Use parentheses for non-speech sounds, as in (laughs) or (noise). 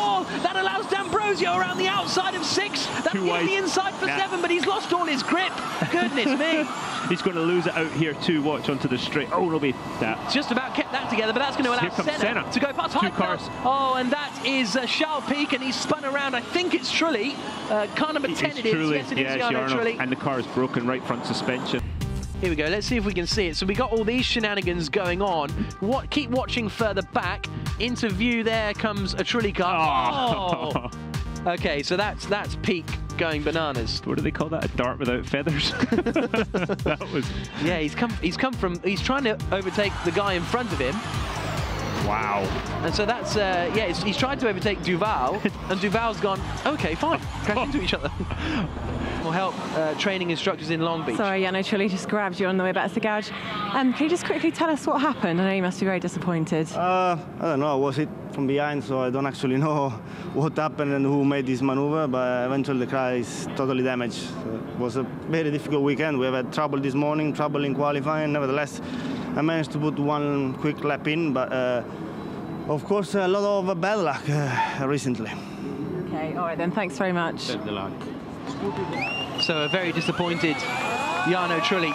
four. That allows D'Ambrosio around the outside of six. That Too gives wide. the inside for seven, but he's lost all his grip. Goodness me. (laughs) He's going to lose it out here too. Watch onto the straight. Oh, it'll be that. Just about kept that together, but that's going to allow Senna, Senna. to go past Two cars. Oh, and that is uh, Charles Pic, and he's spun around. I think it's Trulli. Uh, car number 10 It's it is. Trulli, yes, it is yeah, Jarno Jarno. Trulli. And the car is broken right front suspension. Here we go. Let's see if we can see it. So we got all these shenanigans going on. What? Keep watching further back. Into view. There comes a Trulli car. Oh. Oh. Okay, so that's that's Pic going bananas. What do they call that? A dart without feathers? (laughs) that was Yeah, he's come. He's come from. He's trying to overtake the guy in front of him, wow. and so that's. Uh, yeah, he's, he's tried to overtake Duval, and (laughs) Duval's gone. Okay, fine. Crash into each other. (laughs) Will help uh, training instructors in Long Beach. Sorry, Jarno Trulli just grabbed you on the way back to the garage. Um, can you just quickly tell us what happened? I know you must be very disappointed. Uh, I don't know. I was hit from behind, so I don't actually (laughs) know what happened and who made this maneuver. But eventually, the car is totally damaged. So it was a very difficult weekend. We have had trouble this morning, trouble in qualifying. Nevertheless, I managed to put one quick lap in, but uh, of course, a lot of bad luck uh, recently. Okay, all right then. Thanks very much. So a very disappointed Jarno Trulli.